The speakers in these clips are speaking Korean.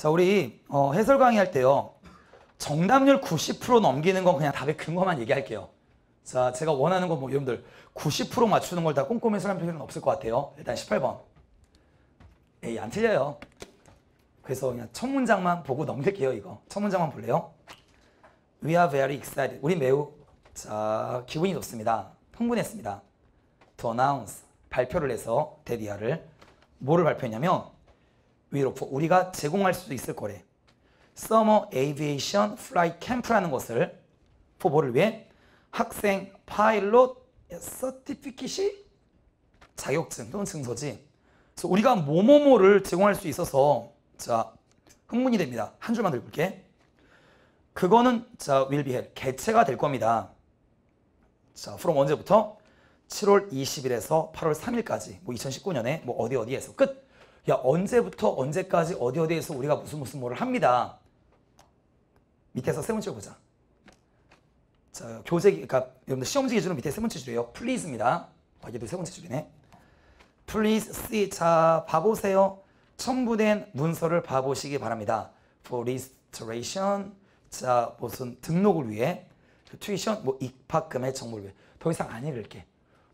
자, 우리 어, 해설 강의할 때요. 정답률 90% 넘기는 건 그냥 답의 근거만 얘기할게요. 자, 제가 원하는 건 뭐 여러분들 90% 맞추는 걸 다 꼼꼼히 설명할 필요는 없을 것 같아요. 일단 18번. 에이, 안 틀려요. 그래서 그냥 첫 문장만 보고 넘길게요, 이거. 첫 문장만 볼래요? We are very excited. 우리 매우 자, 기분이 좋습니다. 흥분했습니다. To announce 발표를 해서 데디아를 뭐를 발표했냐면 위로 우리가 제공할 수 있을 거래. Summer Aviation Flight Camp라는 것을 뭐를 위해 학생 파일럿 서티피킷이 자격증 또는 증서지. 그래서 우리가 뭐뭐뭐를 제공할 수 있어서 자 흥분이 됩니다. 한 줄만 읽을게. 그거는 자 will be held 개최가 될 겁니다. 자 from 언제부터? 7월 20일에서 8월 3일까지 뭐 2019년에 뭐 어디 어디에서 끝. 야 언제부터 언제까지 어디 어디에서 우리가 무슨 무슨 뭐를 합니다. 밑에서 세 번째 보자. 자 교재 그러니까 여러분들 시험지 기준으로 밑에 세 번째 줄이에요. please입니다. 아, 얘도 세 번째 줄이네. Please see 자 봐보세요. 첨부된 문서를 봐보시기 바랍니다. For registration 자 무슨 등록을 위해 tuition 뭐 입학금의 정보를 위해 더 이상 안 읽을게.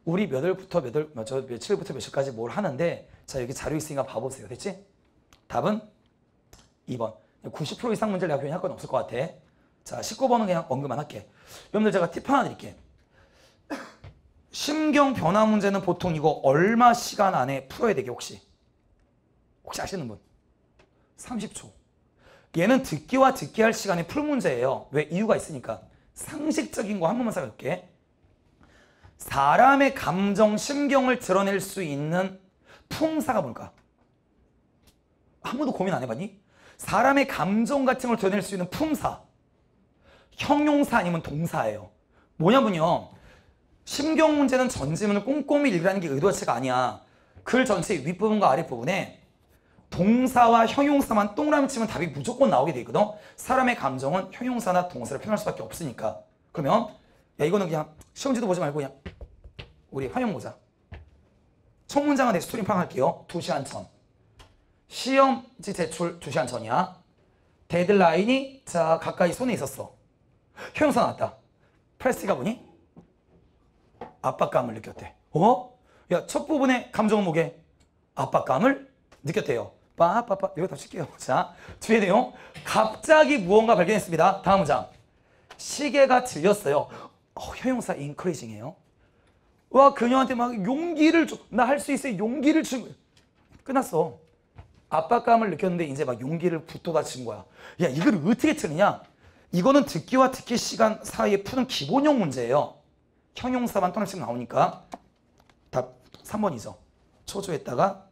우리 몇 월부터 몇 월, 몇, 며칠부터 며칠까지 뭘 하는데 자 여기 자료 있으니까 봐보세요. 됐지? 답은 2번. 90% 이상 문제를 내가 교연할 건 없을 것 같아. 자 19번은 그냥 언급만 할게. 여러분들 제가 팁 하나 드릴게. 심경 변화 문제는 보통 이거 얼마 시간 안에 풀어야 되게 혹시? 혹시 아시는 분? 30초. 얘는 듣기와 듣기 할 시간이 풀 문제예요. 왜? 이유가 있으니까. 상식적인 거 한 번만 살펴볼게. 사람의 감정, 심경을 드러낼 수 있는 품사가 뭘까? 한 번도 고민 안 해봤니? 사람의 감정 같은 걸 드러낼 수 있는 품사. 형용사 아니면 동사예요. 뭐냐면요. 심경 문제는 전지문을 꼼꼼히 읽으라는 게 의도 자체가 아니야. 글 전체 윗부분과 아랫부분에 동사와 형용사만 동그라미 치면 답이 무조건 나오게 돼 있거든. 사람의 감정은 형용사나 동사를 표현할 수밖에 없으니까. 그러면 야 이거는 그냥 시험지도 보지 말고 그냥 우리 화면 보자. 첫 문장은 내 스토리팡 할게요. 2시간 전. 시험지 제출 2시간 전이야. 데드라인이 자 가까이 손에 있었어. 형용사 나왔다. press가 보니 압박감을 느꼈대. 어? 야 첫 부분의 감정은 뭐게? 압박감을 느꼈대요. 빠빠빠 이거 다 칠게요. 자 뒤에 내용 갑자기 무언가 발견했습니다. 다음 문장 시계가 들렸어요. 어, 형용사 encouraging이에요. 와 그녀한테 막 용기를 줘. 나할 수 있어. 용기를 준 끝났어. 압박감을 느꼈는데 이제 막 용기를 붙돋아 친 거야. 야 이걸 어떻게 틀느냐? 이거는 듣기와 듣기 시간 사이에 푸는 기본형 문제예요. 형용사만 또 하나씩 나오니까 답 3번이죠. 초조했다가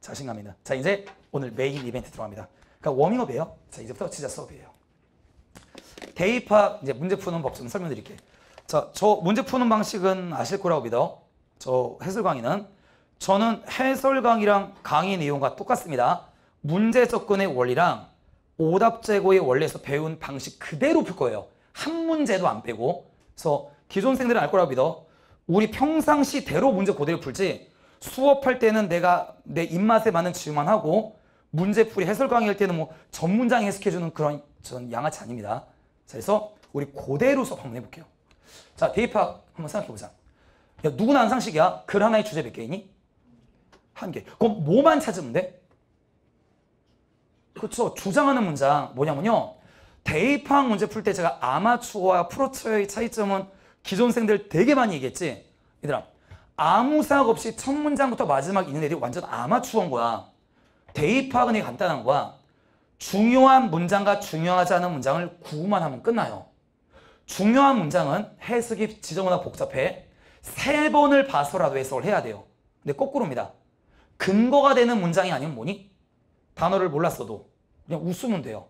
자신감이다. 자 이제 오늘 메인 이벤트 들어갑니다. 그러니까 워밍업이에요. 자 이제부터 진짜 수업이에요. 대의 파악 이제 문제 푸는 법 좀 설명드릴게요. 자, 저 문제 푸는 방식은 아실 거라고 믿어. 저 해설 강의는 저는 해설 강의랑 강의 내용과 똑같습니다. 문제 접근의 원리랑 오답 제거의 원리에서 배운 방식 그대로 풀 거예요. 한 문제도 안 빼고. 그래서 기존생들은 알 거라고 믿어. 우리 평상시대로 문제 그대로 풀지 수업할 때는 내가 내 입맛에 맞는 질문만 하고 문제풀이 해설 강의할 때는 뭐 전문장 해석해주는 그런 전 양아치 아닙니다. 자, 그래서 우리 그대로 수업 한번 해볼게요. 자, 대입학 한번 생각해보자. 야, 누구나 한 상식이야. 글 하나에 주제 몇 개이니? 한 개. 그럼 뭐만 찾으면 돼? 그렇죠. 주장하는 문장 뭐냐면요. 대입학 문제 풀 때 제가 아마추어와 프로처의 차이점은 기존생들 되게 많이 얘기했지. 얘들아, 아무 생각 없이 첫 문장부터 마지막 있는 애들이 완전 아마추어인 거야. 대입학은 간단한 거야. 중요한 문장과 중요하지 않은 문장을 구만 하면 끝나요. 중요한 문장은 해석이 지정보다 복잡해. 세 번을 봐서라도 해석을 해야 돼요. 근데 거꾸로입니다. 근거가 되는 문장이 아니면 뭐니? 단어를 몰랐어도 그냥 웃으면 돼요.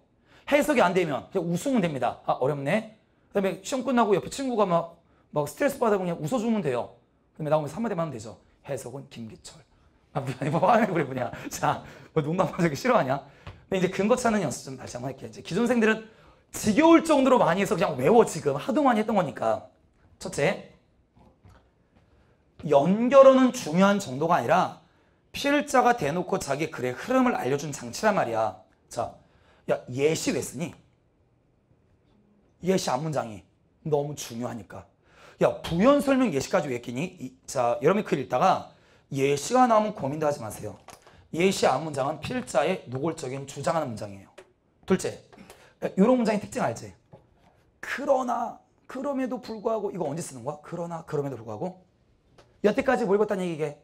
해석이 안 되면 그냥 웃으면 됩니다. 아 어렵네. 그다음에 시험 끝나고 옆에 친구가 막, 막 스트레스 받으면 그냥 웃어주면 돼요. 그다음에 나오면서 한마디만 하면 되죠. 해석은 김기철. 아 미안해 뭐 하는 그래 뭐냐. 자, 뭐 농담하기 싫어하냐? 근데 이제 근거 찾는 연습 좀 다시 한번 할게요. 이제 기존생들은 지겨울 정도로 많이 해서 그냥 외워 지금 하도 많이 했던 거니까. 첫째, 연결어는 중요한 정도가 아니라 필자가 대놓고 자기 글의 흐름을 알려준 장치란 말이야. 자, 야 예시 왜 쓰니? 예시 앞문장이 너무 중요하니까. 야 부연 설명 예시까지 왜 끼니? 이- 자 여러분이 글 읽다가 예시가 나오면 고민도 하지 마세요. 예시 앞문장은 필자의 노골적인 주장하는 문장이에요. 둘째, 이런 문장의 특징 알지? 그러나 그럼에도 불구하고 이거 언제 쓰는 거야? 그러나 그럼에도 불구하고 여태까지 뭘 봤다는 얘기게?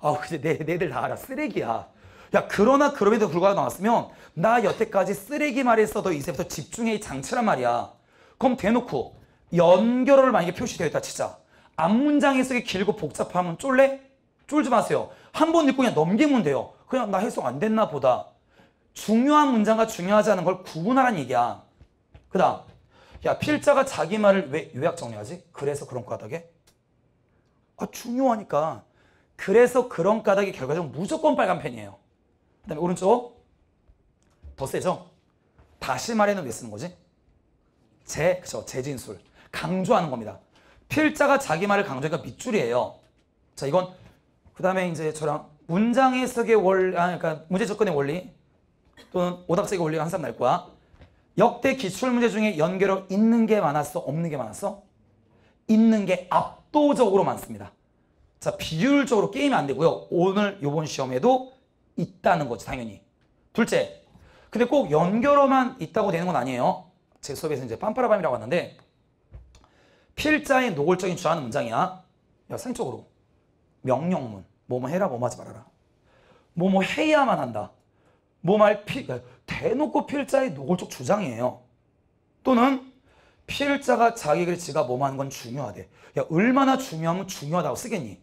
아 근데 내, 내들 다 알아 쓰레기야. 야 그러나 그럼에도 불구하고 나왔으면 나 여태까지 쓰레기 말했어도 이제부터 집중의 장치란 말이야. 그럼 대놓고 연결어를 만약에 표시되어 있다 치자. 앞문장에 쓰기 길고 복잡하면 쫄래? 쫄지 마세요. 한 번 읽고 그냥 넘기면 돼요. 그냥 나 해석 안 됐나 보다. 중요한 문장과 중요하지 않은 걸 구분하라는 얘기야. 그 다음 야 필자가 자기 말을 왜 요약 정리하지? 그래서 그런 까닭에? 아 중요하니까 그래서 그런 까닭이 결과적으로 무조건 빨간 펜이에요. 그 다음에 오른쪽 더 세죠? 다시 말해는 왜 쓰는 거지? 재, 그쵸 재진술 강조하는 겁니다. 필자가 자기 말을 강조하니까 밑줄이에요. 자 이건 그 다음에 이제 저랑 문장 해석의 원리, 아 그러니까 문제 접근의 원리 또는 오답책의 원리가 항상 날 거야. 역대 기출 문제 중에 연결어 있는 게 많았어? 없는 게 많았어? 있는 게 압도적으로 많습니다. 자, 비율적으로 게임이 안 되고요. 오늘 요번 시험에도 있다는 거지, 당연히. 둘째, 근데 꼭 연결어만 있다고 되는 건 아니에요. 제 수업에서 이제 빰빠라밤이라고 왔는데 필자의 노골적인 주하는 문장이야. 야, 생적으로 명령문, 뭐뭐 해라, 뭐뭐 하지 말아라. 뭐뭐 해야만 한다. 뭐말 필, 대놓고 필자의 노골적 주장이에요. 또는 필자가 자기 글에 지가 하는 건 중요하대. 야, 얼마나 중요하면 중요하다고 쓰겠니?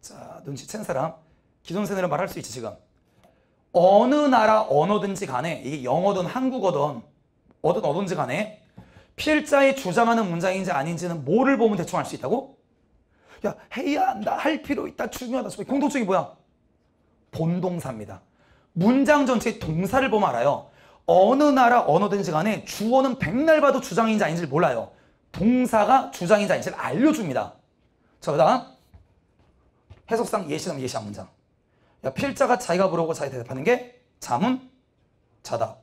자, 눈치챈 사람. 기존세대로 말할 수 있지, 지금. 어느 나라 언어든지 간에, 이게 영어든 한국어든, 어든 어든지 간에, 필자의 주장하는 문장인지 아닌지는 뭐를 보면 대충 알 수 있다고? 야, 해야 한다, 할 필요 있다, 중요하다. 공통점이 뭐야? 본동사입니다. 문장 전체의 동사를 보면 알아요. 어느 나라 언어든지 간에 주어는 백날 봐도 주장인지 아닌지를 몰라요. 동사가 주장인지 아닌지를 알려줍니다. 자, 그 다음 해석상 예시는 예시한 문장. 야, 필자가 자기가 물어보고 자기 대답하는 게 자문, 자답.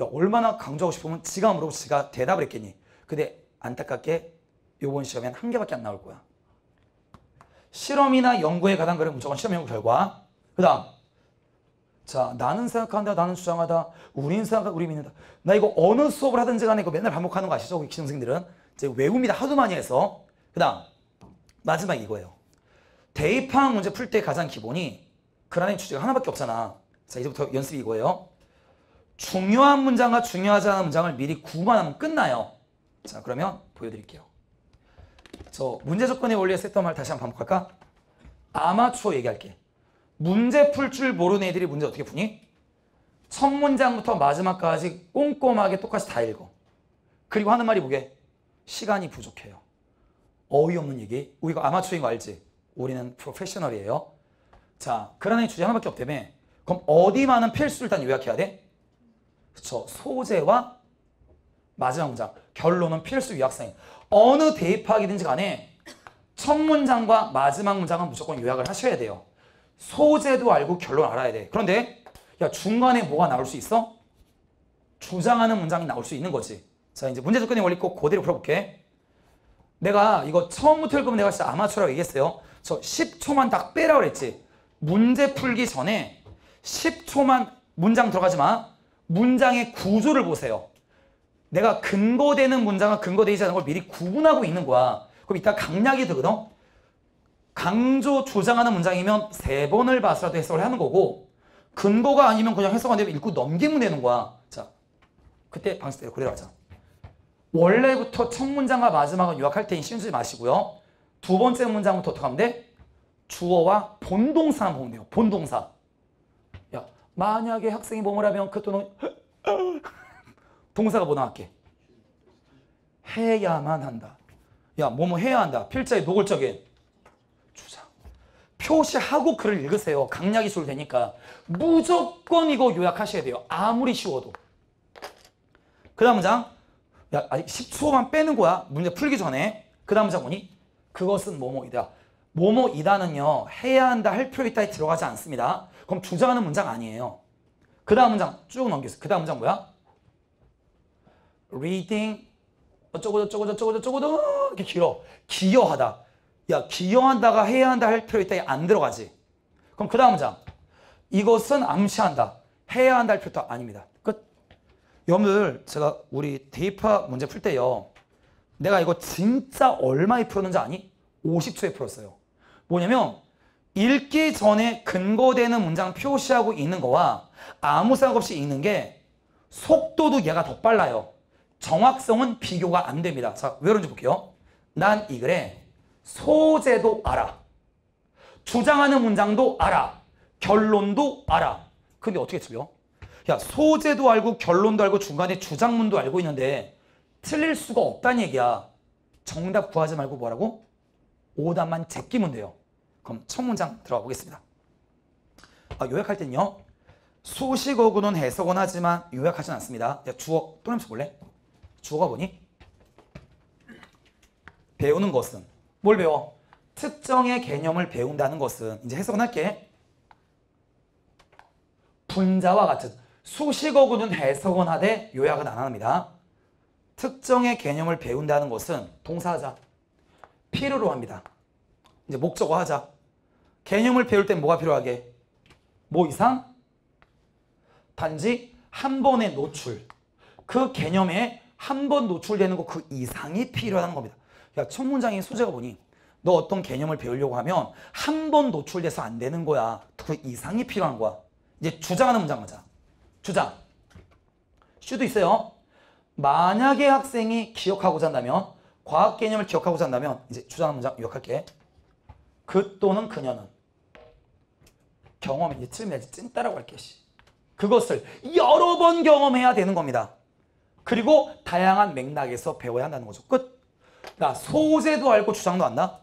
야, 얼마나 강조하고 싶으면 지가 물어보고 지가 대답을 했겠니? 근데 안타깝게 요번 시험엔 한 개밖에 안 나올 거야. 실험이나 연구에 관한 글은 무조건 실험 연구 결과. 그 다음 자, 나는 생각한다, 나는 주장하다, 우린 생각한다, 우리 믿는다. 나 이거 어느 수업을 하든지 간에 이거 맨날 반복하는 거 아시죠? 우리 기성생들은. 이제 외웁니다. 하도 많이 해서. 그 다음, 마지막 이거예요. 대입학 문제 풀 때 가장 기본이 그 안에 주제가 하나밖에 없잖아. 자, 이제부터 연습이 이거예요. 중요한 문장과 중요하지 않은 문장을 미리 구만 하면 끝나요. 자, 그러면 보여드릴게요. 저 문제 조건의 원리에서 했던 말 다시 한번 반복할까? 아마추어 얘기할게. 문제 풀 줄 모르는 애들이 문제 어떻게 푸니? 첫 문장부터 마지막까지 꼼꼼하게 똑같이 다 읽어. 그리고 하는 말이 뭐게? 시간이 부족해요. 어이없는 얘기. 우리가 아마추어인 거 알지? 우리는 프로페셔널이에요. 자, 그러는 주제 하나밖에 없다며. 그럼 어디만은 필수를 일단 요약해야 돼? 그쵸. 소재와 마지막 문장. 결론은 필수 요약사인. 어느 대입학이든지 간에 첫 문장과 마지막 문장은 무조건 요약을 하셔야 돼요. 소재도 알고 결론 알아야 돼. 그런데 야 중간에 뭐가 나올 수 있어? 주장하는 문장이 나올 수 있는 거지. 자 이제 문제 접근의 원리 꼭 그대로 풀어볼게. 내가 이거 처음부터 읽으면 내가 진짜 아마추어라고 얘기했어요. 저 10초만 딱 빼라 그랬지. 문제 풀기 전에 10초만 문장 들어가지 마. 문장의 구조를 보세요. 내가 근거되는 문장과 근거되지 않은 걸 미리 구분하고 있는 거야. 그럼 이따 강약이 되거든. 강조 주장하는 문장이면 세 번을 봐서라도 해석을 하는 거고 근거가 아니면 그냥 해석 안 되면 읽고 넘기면 되는 거야. 자, 그때 방식대로 그대로 하자. 원래부터 첫 문장과 마지막은 요약할 테니 쉬운 지 마시고요. 두 번째 문장부터 어떻게 하면 돼? 주어와 본동사만 보면 돼요. 본동사. 야, 만약에 학생이 뭐뭐 하면 그 또는 동사가 뭐 나왔게? 해야만 한다. 야, 뭐뭐 해야 한다. 필자의 노골적인 주장. 표시하고 글을 읽으세요. 강약이 술 되니까. 무조건 이거 요약하셔야 돼요. 아무리 쉬워도. 그 다음 문장. 야, 아직 10초만 빼는 거야. 문제 풀기 전에. 그 다음 문장 보니? 그것은 뭐뭐이다. 뭐뭐이다는요. 해야 한다, 할 필요 있다에 들어가지 않습니다. 그럼 주장하는 문장 아니에요. 그 다음 문장 쭉 넘겼어. 그 다음 문장 뭐야? reading 어쩌고 저쩌고 저쩌고 저쩌고 저 이렇게 길어. 기여하다. 야 기여한다가 해야 한다 할 필요 있다 안 들어가지. 그럼 그 다음 문장 이것은 암시한다. 해야 한다 할 필요도 아닙니다. 끝. 여러분들 제가 우리 대입학 문제 풀 때요. 내가 이거 진짜 얼마에 풀었는지 아니? 50초에 풀었어요. 뭐냐면 읽기 전에 근거되는 문장 표시하고 있는 거와 아무 생각 없이 읽는 게 속도도 얘가 더 빨라요. 정확성은 비교가 안 됩니다. 자, 왜 그런지 볼게요. 난 이 글에 소재도 알아. 주장하는 문장도 알아. 결론도 알아. 근데 어떻게 틀려? 야, 소재도 알고 결론도 알고 중간에 주장문도 알고 있는데 틀릴 수가 없다는 얘기야. 정답 구하지 말고 뭐라고? 오답만 제끼면 돼요. 그럼 첫 문장 들어가 보겠습니다. 아, 요약할 때는요. 수식어구는 해석은 하지만 요약하진 않습니다. 야, 주어 또 한번 볼래? 주어가 뭐니? 배우는 것은 뭘 배워? 특정의 개념을 배운다는 것은 이제 해석은 할게. 분자와 같은 수식어구는 해석은 하되 요약은 안 합니다. 특정의 개념을 배운다는 것은 동사하자. 필요로 합니다. 이제 목적어 하자. 개념을 배울 땐 뭐가 필요하게? 뭐 이상? 단지 한 번의 노출. 그 개념에 한 번 노출되는 거그 이상이 필요한 겁니다. 야, 첫 문장의 소재가 뭐니? 너 어떤 개념을 배우려고 하면 한 번 노출돼서 안 되는 거야. 그 이상이 필요한 거야. 이제 주장하는 문장 가자. 주장. 슈도 있어요. 만약에 학생이 기억하고자 한다면 과학 개념을 기억하고자 한다면 이제 주장하는 문장 요약할게. 그 또는 그녀는 경험이 이제 틀리면 찐따라고 할게. 씨. 그것을 여러 번 경험해야 되는 겁니다. 그리고 다양한 맥락에서 배워야 한다는 거죠. 끝. 나 소재도 알고 주장도 안다.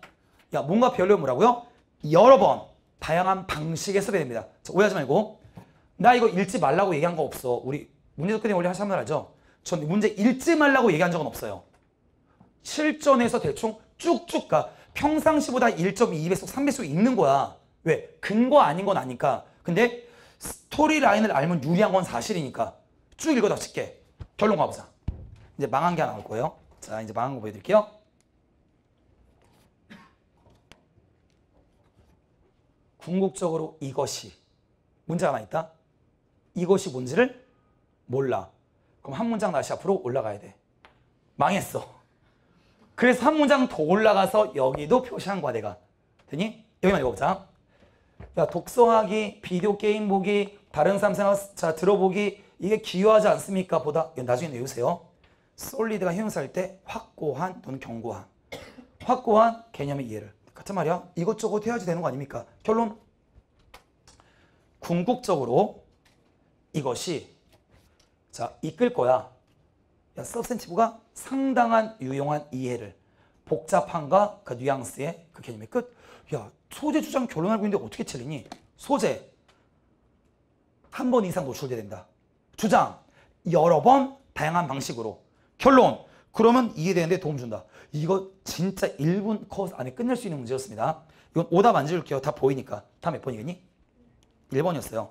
야 뭔가 배우려면 뭐라고요? 여러 번 다양한 방식에서 배워야 됩니다. 자, 오해하지 말고 나 이거 읽지 말라고 얘기한 거 없어. 우리 문제 접근이 원래 하시는 분 알죠? 전 문제 읽지 말라고 얘기한 적은 없어요. 실전에서 대충 쭉쭉 가. 평상시보다 1.2배속, 3배속 읽는 거야. 왜? 근거 아닌 건 아니까. 근데 스토리 라인을 알면 유리한 건 사실이니까. 쭉 읽어다 쉽게. 결론 가보자. 이제 망한 게 하나 나올 거예요. 자, 이제 망한 거 보여드릴게요. 궁극적으로 이것이 문제가 하나 있다. 이것이 뭔지를 몰라. 그럼 한 문장 다시 앞으로 올라가야 돼. 망했어. 그래서 한 문장 더 올라가서 여기도 표시한 거야 내가. 되니? 여기만 읽어보자. 야 독서하기, 비디오 게임 보기, 다른 사람 생각 자 들어보기 이게 기여하지 않습니까? 보다 나중에 외우세요. 솔리드가 형용사일 때 확고한 또는 견고한 확고한 개념의 이해를 같은 말이야. 이것저것 해야지 되는 거 아닙니까? 결론 궁극적으로 이것이 자 이끌 거야. 야 서브센티브가 상당한 유용한 이해를 복잡함과 그 뉘앙스의 그 개념의 끝. 야 소재 주장 결론 알고 있는데 어떻게 틀리니? 소재 한 번 이상 노출돼야 된다. 주장 여러 번 다양한 방식으로 결론 그러면 이해되는데 도움 준다. 이거 진짜 1분 코스 안에 끝낼 수 있는 문제였습니다. 이건 오답 안 지울게요. 다 보이니까. 다몇 번이겠니? 1번이었어요.